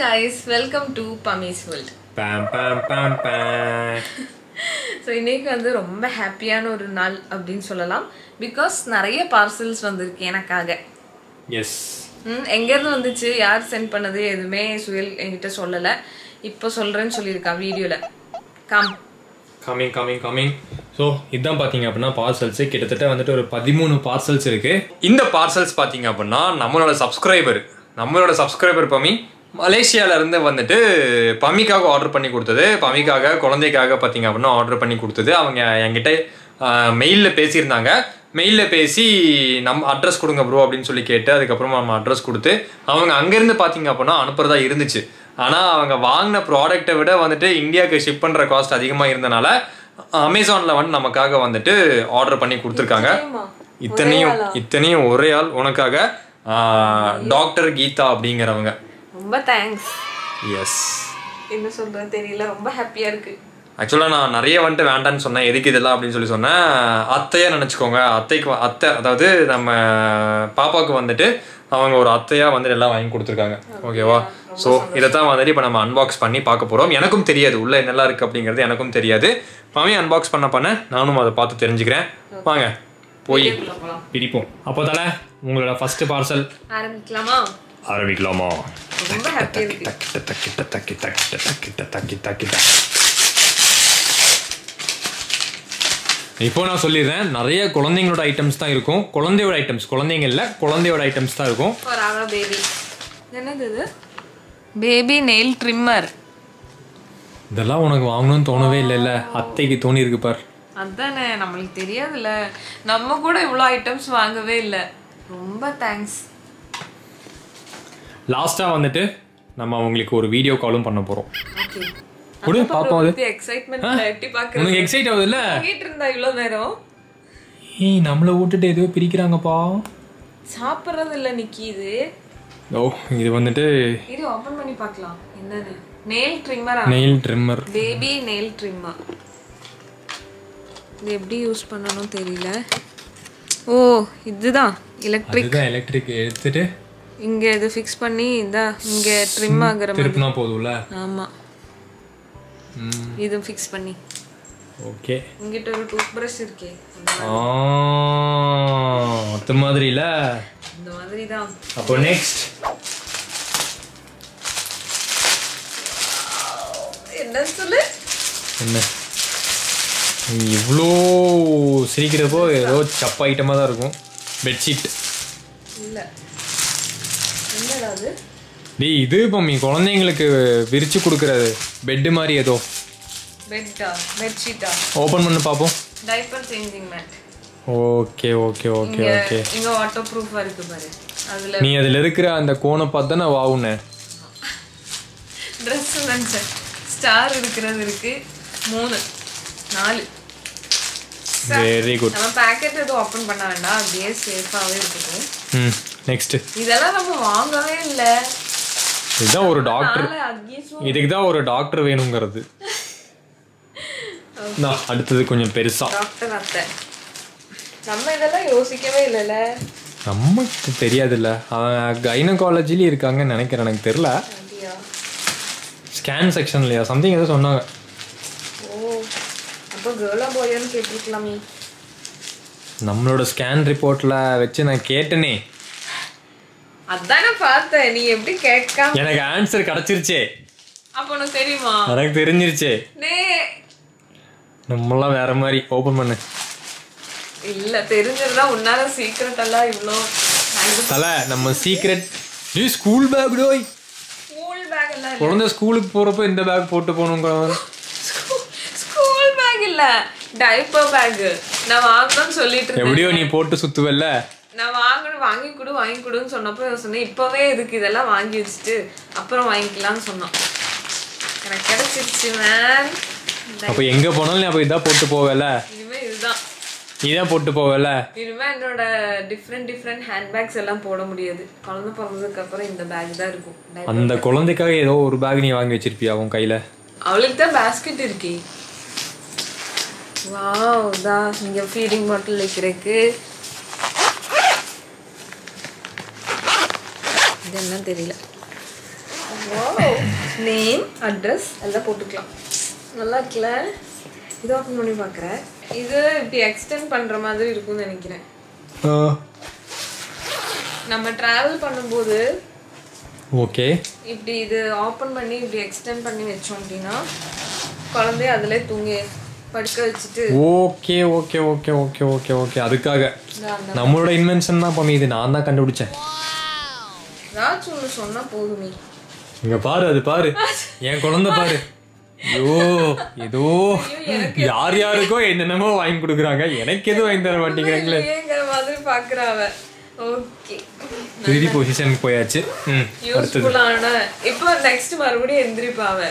guys welcome to பமீஸ் world பம் பம் பம் பம் ஸோ இன்னைக்கு வந்து ரொம்ப ஹாப்பியான ஒரு நாள் அப்படின்னு சொல்லலாம். பிகாஸ் நிறைய பார்சல்ஸ் வந்திருக்கு எனக்காக. எஸ் ம், எங்கேருந்து வந்துச்சு? யார் சென்ட் பண்ணது? எதுவுமே சுயல் என்கிட்ட சொல்லலை. இப்போ சொல்கிறேன்னு சொல்லியிருக்கான் வீடியோவில் come coming coming coming so இதுதான் பார்த்தீங்க அப்படின்னா பார்சல்ஸ் கிட்டத்தட்ட வந்துட்டு ஒரு பதிமூணு பார்சல்ஸ் இருக்கு. இந்த பார்சல்ஸ் பார்த்தீங்க அப்படின்னா நம்மளோட சப்ஸ்கிரைபர் நம்மளோட சப்ஸ்கிரைபர் பமி மலேசியால இருந்து வந்துட்டு பமிக்காக ஆர்டர் பண்ணி கொடுத்தது. பமிக்காக குழந்தைக்காக பார்த்தீங்க அப்படின்னா ஆர்டர் பண்ணி கொடுத்தது. அவங்க என்கிட்ட மெயிலில் பேசியிருந்தாங்க. மெயிலில் பேசி நம்ம அட்ரஸ் கொடுங்க ப்ரோ அப்படின்னு சொல்லி கேட்டு அதுக்கப்புறமா நம்ம அட்ரஸ் கொடுத்து அவங்க அங்கேருந்து பார்த்தீங்க அப்படின்னா அனுப்புறதா இருந்துச்சு. ஆனால் அவங்க வாங்கின ப்ராடக்ட்டை விட வந்துட்டு இந்தியாவுக்கு ஷிப் பண்ணுற காஸ்ட் அதிகமாக இருந்தனால அமேசானில் வந்து நமக்காக வந்துட்டு ஆர்டர் பண்ணி கொடுத்துருக்காங்க? இத்தனையும்? இத்தனையும் ஒரே ஆள்? உனக்காக டாக்டர் கீதா அப்படிங்கிறவங்க. ரொம்ப தேங்க்ஸ் எஸ் என்ன சொல்கிறேன்னு தெரியல. ரொம்ப ஹாப்பியாக இருக்கு. ஆக்சுவலாக நான் நிறைய வந்துட்டு வேண்டான்னு சொன்னேன். எதுக்கு இதெல்லாம் அப்படின்னு சொல்லி சொன்னேன். அத்தையா நினச்சிக்கோங்க. அத்தைக்கு அத்தை அதாவது நம்ம பாப்பாவுக்கு வந்துட்டு அவங்க ஒரு அத்தையா வந்து எல்லாம் வாங்கி கொடுத்துருக்காங்க. ஓகேவா? ஸோ இதை தான் வந்துட்டு இப்போ நம்ம அன்பாக்ஸ் பண்ணி பார்க்க போகிறோம் எனக்கும் தெரியாது. உள்ள என்னெல்லாம் இருக்குது அப்படிங்கிறது எனக்கும் தெரியாது. மாமி அன்பாக்ஸ் பண்ண பண்ண நானும் அதை பார்த்து தெரிஞ்சுக்கிறேன். வாங்க போய். பிரிப்போம் அப்போ தலை உங்களோட ஃபர்ஸ்ட் பார்சல் ஆரம்பிக்கலாமா? ஆரம்பிக்கலாமா ரொம்ப ஹாப்பியாக இருக்கு தக்கிட்ட தக்கிட்ட தக்கிட்ட தக்கிட்ட தக்கிட்ட தக்கிட்ட தக்கிட்ட இப்போ நான் சொல்லிடுறேன். நிறைய குழந்தைங்களோட ஐட்டம்ஸ் தான் இருக்கும். குழந்தையோட ஐட்டம்ஸ் குழந்தைங்க இல்ல குழந்தையோட ஐட்டம்ஸ் தான் இருக்கும். பேபி என்னது இது? பேபி நெயில் ட்ரிம்மர் இதெல்லாம் உனக்கு வாங்கணும்னு தோணவே இல்லைல்ல. அத்தைக்கு தோணி இருக்கு பார். அதானே நம்மளுக்கு தெரியாதுல்ல. நம்ம கூட இவ்வளோ ஐட்டம்ஸ் வாங்கவே இல்லை. ரொம்ப தேங்க்ஸ் லாஸ்டா வந்துட்டு நம்ம அவங்களுக்கு ஒரு வீடியோ காலும் பண்ண ஓகே கொடு பாப்போம் அது. உனக்கு எக்ஸைட் ஆகுது இல்ல? இருந்தா இவ்வளோ நேரம். ஏய் நம்மளை விட்டுட்டு எதுவோ பிரிக்கிறாங்கப்பா. சாப்பிட்றது இல்லை நிக்கி இது. ஓ இது வந்துட்டு இது ஓப்பன் பண்ணி பார்க்கலாம். என்னது? Nail ட்ரிம்மரா nail trimmer baby nail trimmer இது எப்படி யூஸ் பண்ணணும் தெரியல. ஓ இதுதான். எலக்ட்ரிக் எலக்ட்ரிக் எடுத்துட்டு இங்க இது ஃபிக்ஸ் பண்ணி இந்த இங்க ட்ரிம் ஆகுற மாதிரி. திருப்பினா போதும்ல? ஆமா. இது ஃபிக்ஸ் பண்ணி. ஓகே. இங்கிட்ட ஒரு டூத் பிரஷ் இருக்கே. ஆ அது மாதிரில? இந்த மாதிரி தான் அப்போ நெக்ஸ்ட் என்ன சொல்லு? என்ன? இவ்வளோ சிரிக்கிறப்போ ஏதோ சப்ப ஐட்டமாக தான் இருக்கும். பெட்ஷீட் இல்ல. அது டேய் இது மம்மி குழந்தைங்களுக்கு விரிச்சு கொடுக்குறது. பெட்டு மாதிரி ஏதோ. பெட்டா பெட்ஷீட்டா ஓப்பன் பண்ணி பார்ப்போம் diaper changing mat okay okay okay okay இங்க வாட்டர் ப்ரூஃபா இருக்கு பாரு. அதுல நீ அதில் இருக்கிற அந்த கோணை பார்த்து நான் வாவுனேன் ட்ரெஸ் நினச்சேன். ஸ்டார் இருக்கிறது இருக்கு. மூணு நாலு. வெரி குட் நம்ம பேக்கெட் எதுவும் ஓப்பன் பண்ண வேண்டாம். அப்படியே சேஃபாகவே இருக்கட்டும். ம். நெக்ஸ்ட் இதெல்லாம் நம்ம வாங்கவே இல்லை. இதுதான் ஒரு டாக்டர் இதுக்கு தான் ஒரு டாக்டர் வேணுங்கிறது. நான் அடுத்தது கொஞ்சம் பெருசா. டாக்டர் அத்தை. நம்ம இதெல்லாம் யோசிக்கவே இல்லைல்ல நமக்கு தெரியாதுல்ல. அவன் கைனகாலஜிலேயும் இருக்காங்கன்னு நினைக்கிறேன். எனக்கு தெரில ஸ்கேன் செக்ஷன்லையா சம்திங் ஏதோ சொன்னாங்க. ஓ அப்போ கேர்ளா பாயான்னு கேட்டிருக்கலாமே. நம்மளோட ஸ்கேன் ரிப்போர்ட்டில் வச்சு நான் கேட்டனே. அதானே பார்த்தேன். நீ எப்படி கேட்காம எனக்கு ஆன்சர் கிடச்சிருச்சே. அப்போ உனக்கு தெரியுமா? எனக்கு தெரிஞ்சிருச்சே. நே. நம்மளாம் வேற மாதிரி. ஓப்பன் பண்ணு. இல்ல தெரிஞ்சிருந்தா உன்னால சீக்கிரட் எல்லாம் இவ்வளோ தலை நம்ம சீக்ரெட் நீ ஸ்கூல் பேக் டோய். ஸ்கூல் பேக் இல்ல. குழந்தை ஸ்கூலுக்கு போகிறப்ப இந்த பேக் போட்டு போகணுங்கிற ஸ்கூல் பேக் இல்ல. டைப்பர் பேக் நான் வாங்கணும்னு சொல்லிட்டு எப்படியோ நீ போட்டு சுத்துவல்ல. நான் வாங்கணும் வாங்கி கொடு வாங்கி கொடுன்னு சொன்னப்போ சொன்னேன் இப்பவே எதுக்கு இதெல்லாம் வாங்கி வச்சுட்டு அப்புறம் வாங்கிக்கலாம்னு சொன்னான். எனக்கு கிடைச்சிருச்சு மேம் அப்போ எங்கே போனாலும் நீ அப்போ இதான் போட்டு போவல? இனிமே இதுதான். இதான் போட்டு போவல? இனிமே என்னோட டிஃப்ரெண்ட் டிஃப்ரெண்ட் ஹேண்ட்பேக்ஸ் எல்லாம் போட முடியாது. குழந்தை பிறந்ததுக்கு அப்புறம் இந்த பேக் தான் இருக்கும். அந்த குழந்தைக்காக ஏதோ ஒரு பேக் நீ வாங்கி வச்சிருப்பியா உன் கையில? அவளுக்கு தான் பேஸ்கெட் இருக்கே. வாவ் தா இங்க ஃபீடிங் பாட்டில் வைக்கிறதுக்கு. இது என்ன தெரியல. நேம் அட்ரஸ் எல்லாம் போட்டுக்கலாம். நல்லா இருக்குல்ல? இது ஓப்பன் பண்ணி பார்க்குறேன். இது இப்படி எக்ஸ்டெண்ட் பண்ணுற மாதிரி இருக்கும்னு நினைக்கிறேன். நம்ம ட்ராவல் பண்ணும்போது ஓகே. இப்படி இது ஓப்பன் பண்ணி இப்படி எக்ஸ்டெண்ட் பண்ணி வச்சோம் அப்படின்னா குழந்தைய அதிலே தூங்கி படுக்க வச்சுட்டு okay okay okay okay okay okay. அதுக்காக நம்மளோட இன்வென்ஷன் தான் பண்ணி இது. நான் தான் கண்டுபிடிச்சேன். ஏதாச்சும் ஒன்று சொன்னால் போதுமே. இங்க பாரு அது பாரு. என் குழந்தை பாரு. ஐயோ ஏதோ யார் யாருக்கோ என்னென்னமோ வாங்கி கொடுக்குறாங்க. எனக்கு எதுவும் வாங்கி தர மாட்டேங்கிறாங்களே? மாதிரி பார்க்குறா அவ. ஓகே. த்ரீ பொசிஷனுக்கு போயாச்சு. ம் அடுத்தது. யூஸ்ஃபுல்லான இப்போ நெக்ஸ்ட் மறுபடியும் எந்திரிப்பா அவ.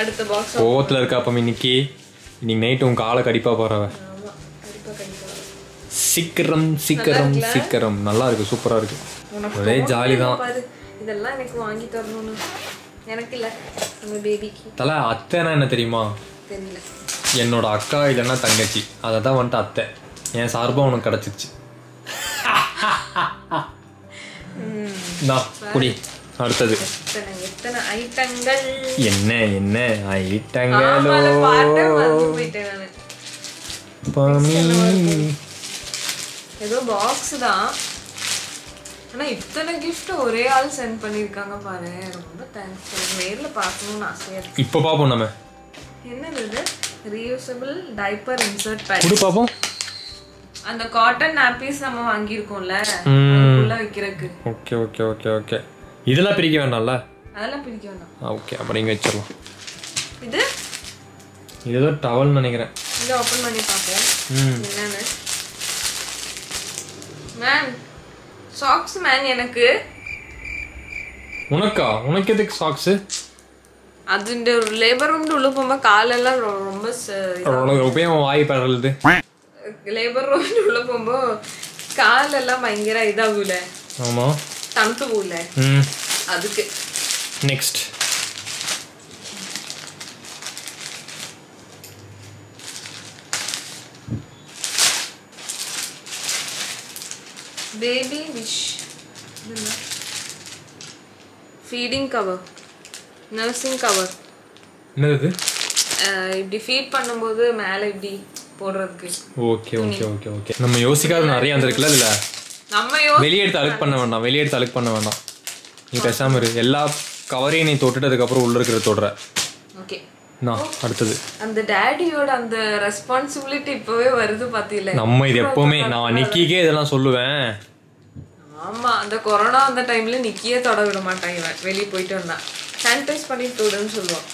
அடுத்த பாக்ஸ் கோவத்தில் இருக்கா அப்போ இன்னைக்கு இன்னைக்கு நைட்டு உன் காலை கடிப்பா போறவ சீக்கிரம் சீக்கிரம் சீக்கிரம். நல்லா இருக்கு சூப்பரா இருக்கு. ஒரே ஜாலி தான். இதெல்லாம் எனக்கு வாங்கி தரணும்னு. எனக்கு இல்ல. நம்ம பேபிக்கு தலை அத்தைனா என்ன தெரியுமா? தெரியல. என்னோட அக்கா இல்லைன்னா தங்கச்சி. அதை தான் வந்துட்டு அத்தை. என் சார்பாக உனக்கு கிடச்சிருச்சு. குடி. அடுத்தது. என்ன என்ன ஐட்டங்களோ? ஏதோ பாக்ஸ் தான். ஆனா இத்தனை gift ஒரே ஆள் சென்ட் பண்ணிருக்காங்க பாரு. ரொம்ப தேங்க்ஸ் நேர்ல பார்க்கணும்னு ஆசையா இருக்கு. இப்போ பார்ப்போம் நம்ம. என்னது இது? ரீயூசபிள் டைப்பர் இன்சர்ட் பேக் குடு பார்ப்போம். அந்த காட்டன் நாப்பீஸ் நம்ம வாங்கியிருக்கோம்ல. அதுக்குள்ள வைக்கிறதுக்கு. Okay okay okay okay. இதெல்லாம் பிரிக்க வேண்டாம்ல? அதெல்லாம் பிரிக்க வேண்டாம். ஓகே. அப்போ நீங்கள் வச்சிடலாம். இது? ஏதோ டவல்னு நினைக்கிறேன். இதை ஓப்பன் பண்ணி பார்ப்போம். என்னன்னு? மேம் சாக்ஸ் மேன் எனக்கு உனக்கா உனக்கு எதுக்கு சாக்ஸு അതിന്റെ ഒരു ലേബർ റൂമിന്റെ ഉള്ളിൽ പോകുമ്പോ കാലെല്ലാം റൊ- ரொம்ப உனக்கு உபயோகம் வாய் படுறது ലേബർ റൂമിന്റെ ഉള്ളിൽ പോകുമ്പോ കാലെല്ലാം ഭയങ്കര ഇതാകൂലേ ஆமாம் തണുത്തു പോകൂലേ ம் அதுக்கு baby wish feeding cover nursing cover என்னது? இது இப்படி ஃபீட் பண்ணும்போது மேலே இப்படி போடுறதுக்கு. ஓகே ஓகே ஓகே ஓகே நம்ம யோசிக்காத நிறைய வந்திருக்குல்ல இதுல? நம்ம வெளியே எடுத்து அழுக்கு பண்ண வேண்டாம் வெளியே எடுத்து அழுக்கு பண்ண வேண்டாம் நீ பேசாம இரு. எல்லா கவரையும் நீ தொட்டுட்டு அதுக்கப்புறம் உள்ள இருக்கிறத தொடுற. ஓகே நான் அடுத்தது. அந்த டேடியோட அந்த ரெஸ்பான்சிபிலிட்டி இப்பவே வருது பாத்தீங்களா. நம்ம இது எப்பவுமே நான் நிக்கிக்கே இதெல்லாம் சொல்லுவேன். ஆமா அந்த கொரோனா அந்த டைம்ல நிக்கியே தொட விட மாட்டான் இவன். வெளியே போயிட்டு வந்தான் சானிடைஸ் பண்ணிட்டு விடுன்னு சொல்லுவான்.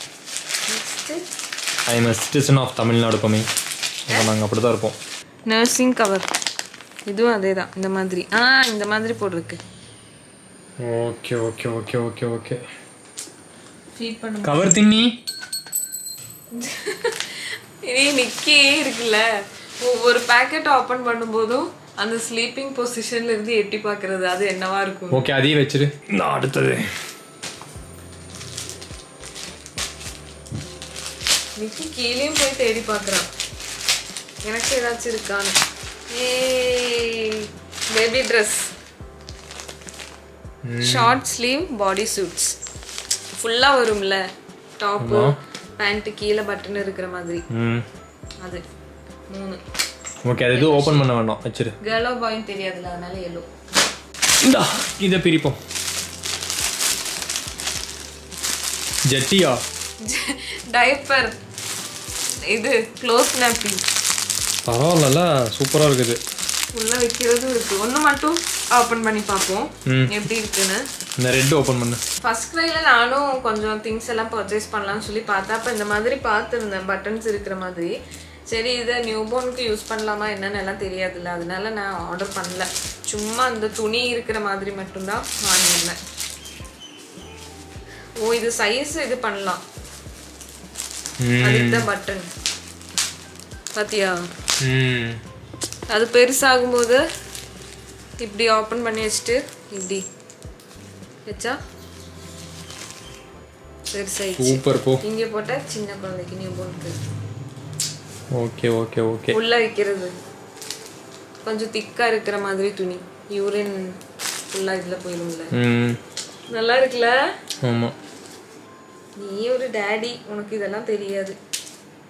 I am citizen of Tamil Nadu பமி நாங்கள் அப்படி தான் இருப்போம். நர்சிங் கவர் இதுவும் அதே தான் இந்த மாதிரி. ஆ இந்த மாதிரி போட்டிருக்கு. Okay okay okay okay okay feed பண்ண கவர் தின்னி இனி நிக்கி இருக்குல்ல. ஒவ்வொரு பேக்கெட் ஓபன் பண்ணும்போதும் அந்த ஸ்லீப்பிங் பொசிஷன்ல இருந்து எட்டி பார்க்கிறது அது என்னவா இருக்கும்? ஓகே அதையும் வச்சிரு. நான் அடுத்தது. நிக்கி கீழேயும் போய் தேடி பார்க்கறான். எனக்கு ஏதாச்சும் இருக்கான்னு. Baby dress short sleeve body suits ஃபுல்லாக வரும்ல. டாப்பு பேண்ட்டு கீழே பட்டன் இருக்கிற மாதிரி. ம். அது. மூணு. ஓகே அது எதுவும் ஓப்பன் பண்ண வேண்டாம் வச்சிரு. கேர்ளோ பாயும் தெரியாதுல அதனால எல்லோ இந்தா இதை பிரிப்போம். ஜட்டியா? டைப்பர் இது க்ளோஸ் நாப்பி பரவாயில்லல சூப்பராக இருக்குது. உள்ள வைக்கிறதும் இருக்கு. ஒன்று மட்டும் ஓப்பன் பண்ணி பார்ப்போம். எப்படி இருக்குன்னு. இந்த ரெட்டு ஓப்பன் பண்ணு. ஃபர்ஸ்ட் க்ரைல நானும் கொஞ்சம் திங்ஸ் எல்லாம் பர்ச்சேஸ் பண்ணலாம்னு சொல்லி பார்த்தா அப்போ இந்த மாதிரி பார்த்துருந்தேன். பட்டன்ஸ் இருக்கிற மாதிரி. சரி இதை நியூபோர்னுக்கு யூஸ் பண்ணலாமா என்னன்னு எல்லாம் தெரியாதுல்ல. அதனால நான் ஆர்டர் பண்ணல. சும்மா அந்த துணி இருக்கிற மாதிரி மட்டும்தான் வாங்கியிருந்தேன். ஓ இது சைஸ் இது பண்ணலாம். ம். அதுக்கு தான் பட்டன் பாத்தியா அது பெருசாகும்போது இப்படி ஓப்பன் பண்ணி வச்சுட்டு இப்படி வச்சா பெருசாயிடுச்சு. இங்க போட்டா சின்ன குழந்தைக்கு நியூ போனுக்கு ஓகே ஓகே ஓகே. உள்ள வைக்கிறது. கொஞ்சம் திக்கா இருக்கிற மாதிரி துணி. யூரின் ஃபுல்லா இதுல போயிடும்ல. நல்லா இருக்குல்ல? ஆமாம் நீ ஒரு டேடி உனக்கு இதெல்லாம் தெரியாது.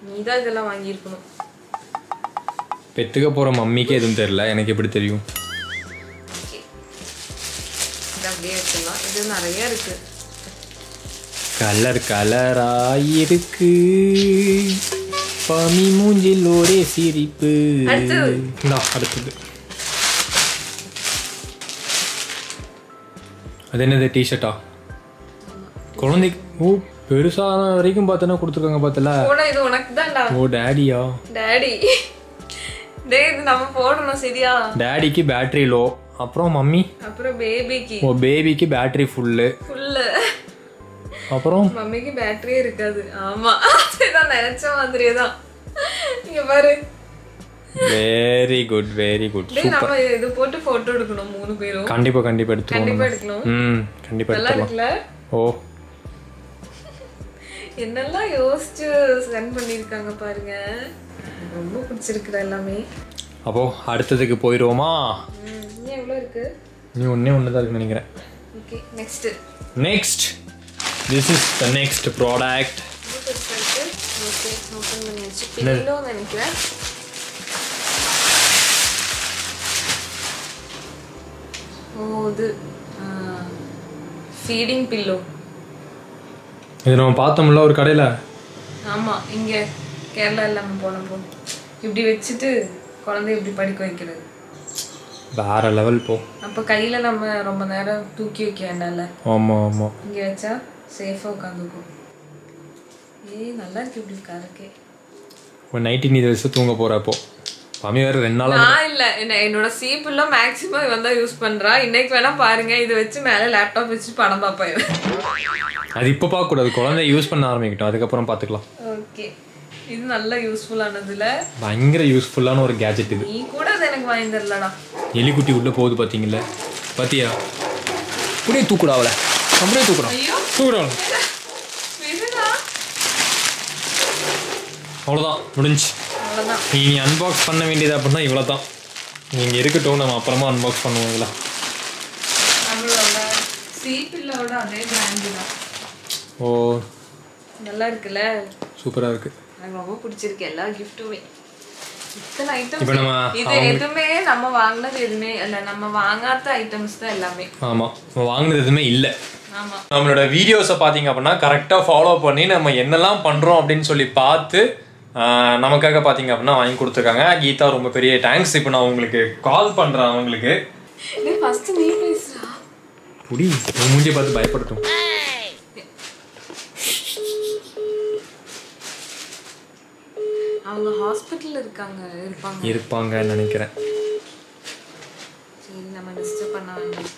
நீ தான் இதெல்லாம் வாங்கியிருக்கணும். பெத்துக்க போகிற மம்மிக்கே எதுவும் தெரில எனக்கு எப்படி தெரியும்? அப்படியே வச்சிடலாம். இது நிறைய இருக்கு. கலர் கலராயிருக்கு பமி மூஞ்சில் ஒரே சிரிப்பு அடுத்தது. அது என்னது டிஷர்ட்டா குழந்தைக்கு ஓ பெருசான வரைக்கும் பார்த்தோன்னா கொடுத்துருக்காங்க பார்த்தல. இது உனக்கு தான்டா ஓ டேடியா டேடி டேய் இது நம்ம போடணும் சரியா? டேடிக்கு பேட்டரி லோ அப்புறம் மம்மி? அப்புறம் பேபிக்கு ஓ பேபிக்கு பேட்டரி ஃபுல்லு ஃபுல்லு அப்புறம்? மம்மிக்கு பேட்டரியே இருக்காது. ஆமா. அதுதான் நினைச்ச மாதிரியே தான் இங்க பாரு. வெரி குட் வெரி குட் நம்ம இது போட்டு போட்டோ எடுக்கணும் மூணு பேரும். கண்டிப்பா கண்டிப்பா எடுத்துருவோம் கண்டிப்பா எடுக்கணும். ம் கண்டிப்பா இருக்குல்ல? ஓ. என்னெல்லாம் யோசிச்சு சென்ட் பண்ணிருக்காங்க பாருங்க. ரொம்ப பிடிச்சிருக்குது எல்லாமே. அப்போ அடுத்ததுக்கு போயிடுவோமா? இன்னும் எவ்வளோ இருக்கு? நீ ஒன்றே ஒன்று தான் இருக்குன்னு நினைக்கிறேன். Okay next next this is the next product நினைக்கிறேன் ஓ இது ஃபீடிங் பில்லோ இது நம்ம பார்த்தோம்ல ஒரு கடையில். ஆமா இங்க கேரளால நம்ம போனப்போ இப்படி வச்சுட்டு குழந்தைய இப்படி படிக்க வைக்கிறது. வேற லெவல் போ. அப்ப கையில நம்ம ரொம்ப நேரம் தூக்கி வைக்க வேண்டாம்ல? ஆமாம் ஆமாம் இங்க வச்சா? சேஃபா உட்காந்துக்கும் ஏய் நல்லா இருக்கு இப்படி உட்காருக்கே ஒரு நைட்டி நீ வச்சு தூங்க போகிறப்போ மம்மி வேறு ரெண்டு நாளாக நான் இல்ல. என்ன என்னோட சீப்புல மேக்ஸிமம் இவன் தான் யூஸ் பண்றா. இன்னைக்கு வேணா பாருங்க இது வச்சு மேல லேப்டாப் வச்சு படம் பார்ப்பேன். அது இப்போ பார்க்கக்கூடாது. குழந்தை யூஸ் பண்ண ஆரம்பிக்கட்டும். அதுக்கப்புறம் பார்த்துக்கலாம். ஓகே இது நல்ல யூஸ்ஃபுல்லானதுல பயங்கர யூஸ்ஃபுல்லான ஒரு கேஜெட் இது. நீ கூட அது எனக்கு வாங்கி தரலடா. எலிக்குட்டி உள்ளே போகுது பார்த்தீங்களா பாத்தியா? அப்படியே தூக்குடா அவளை. அப்படியே தூக்குடா. ஐயோ. விடுடா அவ்வளோதான் முடிஞ்சு. அவ்வளவுதான். நீ அன்பாக்ஸ் பண்ண வேண்டியது அப்படின்னா இவ்வளோ தான் நீங்கள் இருக்கட்டும் நம்ம அப்புறமா அன்பாக்ஸ் பண்ணுவோம் இதில். ஓ. நல்லா இருக்குல்ல? சூப்பராக இருக்குது எனக்கு ரொம்ப பிடிச்சிருக்கு எல்லா கிஃப்ட்டுமே இத்தனை ஐட்டம் இது எதுவுமே நம்ம வாங்கினது எதுவுமே இல்ல நம்ம வாங்காத ஐட்டம்ஸ் தான் எல்லாமே. ஆமாம் நம்ம வாங்கினது எதுவுமே இல்லை. நம்மளோட வீடியோஸை பார்த்தீங்க அப்படின்னா கரெக்டாக ஃபாலோ பண்ணி நம்ம என்னெல்லாம் பண்ணுறோம் அப்படின்னு சொல்லி பார்த்து நமக்காக பார்த்தீங்க அப்படின்னா வாங்கி கொடுத்துருக்காங்க. கீதா ரொம்ப பெரிய தேங்க்ஸ் இப்போ நான் உங்களுக்கு கால் பண்ணுறேன் அவங்களுக்கு. புடி உன் மூஞ்சியை பார்த்து பயப்படட்டும் அவங்க ஹாஸ்பிட்டல்ல இருக்காங்க இருப்பாங்க. இருப்பாங்கன்னு நினைக்கிறேன். சரி நம்ம டிஸ்டர்ப் பண்ண வேண்டாம்.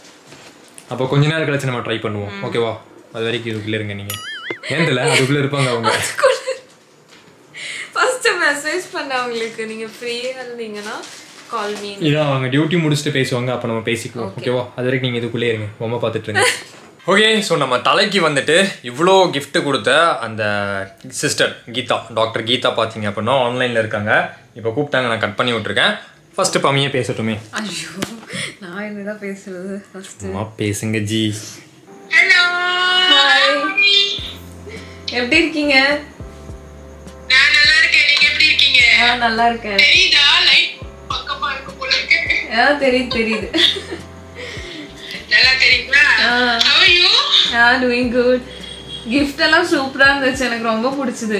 அப்போ கொஞ்ச நேரம் கழிச்சு நம்ம ட்ரை பண்ணுவோம். ஓகேவா அது வரைக்கும் இதுக்குள்ளே இருங்க நீங்கள் ஏன் தெரியல அதுக்குள்ளே இருப்பாங்க அவங்க. ஃபர்ஸ்ட் மெசேஜ் பண்ண அவங்களுக்கு. நீங்க ஃப்ரீயா இருந்தீங்கன்னா கால் மீ இதான் அவங்க டியூட்டி முடிச்சுட்டு பேசுவாங்க. அப்போ நம்ம பேசிக்குவோம். ஓகேவா அது வரைக்கும் நீங்கள் இதுக்குள்ளே இருங்க. பொம்மை பார்த்துட்டு இருங்க. ஓகே ஸோ நம்ம தலைக்கு வந்துட்டு இவ்வளோ gift கொடுத்த அந்த சிஸ்டர் கீதா டாக்டர் கீதா பார்த்தீங்க அப்படின்னா ஆன்லைனில் இருக்காங்க. இப்போ கூப்பிட்டாங்க நான் கட் பண்ணி விட்ருக்கேன் ஃபர்ஸ்ட் பம்மியே பேசட்டுமே. ஐயோ நான் என்னதான் பேசுறது ஃபர்ஸ்ட் அம்மா பேசுங்க ஜி. ஹாய் எப்படி இருக்கீங்க? நான் நல்லா இருக்கேன். நீங்க எப்படி இருக்கீங்க? ஆ நல்லா இருக்கேன். தெரியுதா? லைட் பக்கமா இருக்கு போல இருக்கு. ஆ தெரியுது தெரியுது. நல்லா தெரியுங்களா? ஆ. How are you? ஆ டூயிங் குட் கிஃப்ட் எல்லாம் சூப்பரா இருந்துச்சு. எனக்கு ரொம்ப பிடிச்சது.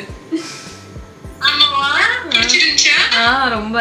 ஆமாவா? பிடிச்சிருந்துச்சா? ஆ ரொம்ப.